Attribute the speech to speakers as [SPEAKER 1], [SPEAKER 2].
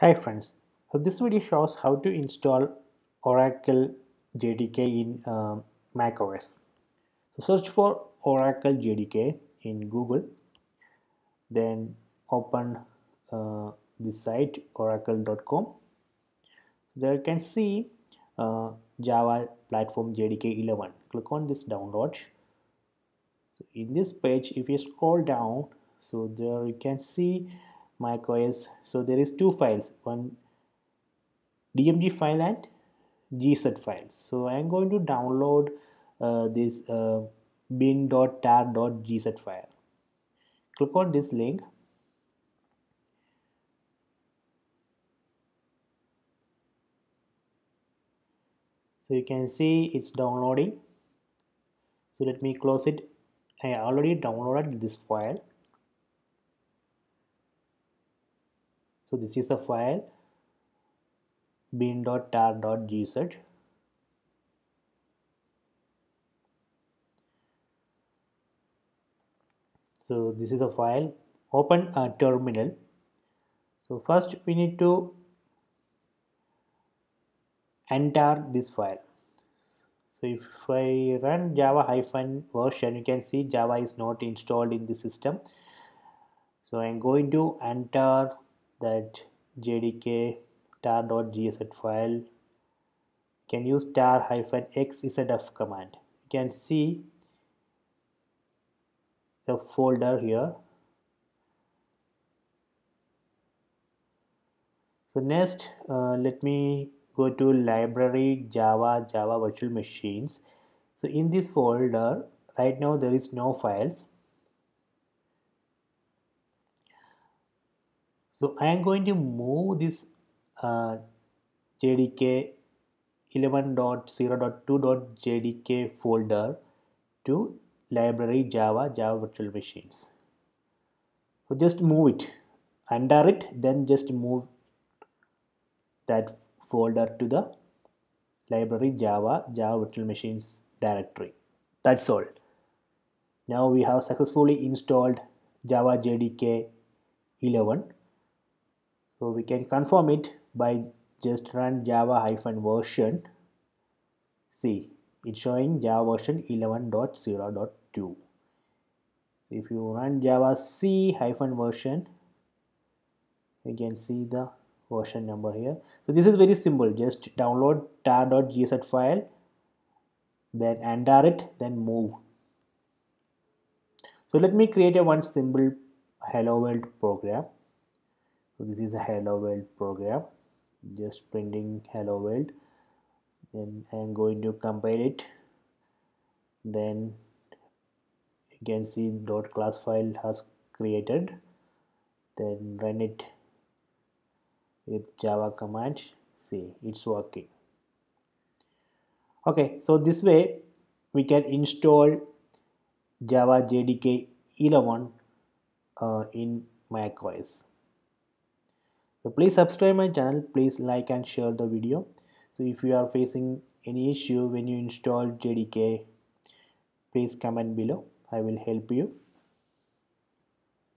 [SPEAKER 1] Hi friends, so this video shows how to install Oracle JDK in uh. So search for Oracle JDK in Google, then open uh, this site oracle.com. There you can see uh, Java Platform JDK 11. Click on this download. So in this page, if you scroll down, so there you can see macOS. So there is two files, one DMG file and gz file. So I am going to download uh, this uh, bin.tar.gz file. Click on this link. So you can see it's downloading. So let me close it. I already downloaded this file so this is the file bin.tar.gz so this is the file open a terminal. So first we need to enter this file. So if I run java hyphen version you can see java is not installed in the system. So I'm going to enter that jdk tar.gz file. You can use tar hyphen xzf command. You can see the folder here. So next uh, let me go to library java java virtual machines. So in this folder right now there is no files so I am going to move this uh, JDK 11.0.2.jdk folder to library java java virtual machines. So just move it under it then just move that folder to the library java java virtual machines directory. That's all. Now we have successfully installed java jdk 11 so we can confirm it by just run java hyphen version. See it's showing java version 11.0.2 so if you run javac hyphen version you can see the version number here. So this is very simple. Just download tar.gz file then enter it then move. So let me create a one simple hello world program so this is a hello world program. Just printing hello world. Then I'm going to compile it. Then you can see dot class file has created. Then run it with java command. See it's working. Okay so this way we can install java jdk 11 uh, in macOS so please subscribe my channel. Please like and share the video. So if you are facing any issue when you install jdk please comment below. I will help you